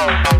oh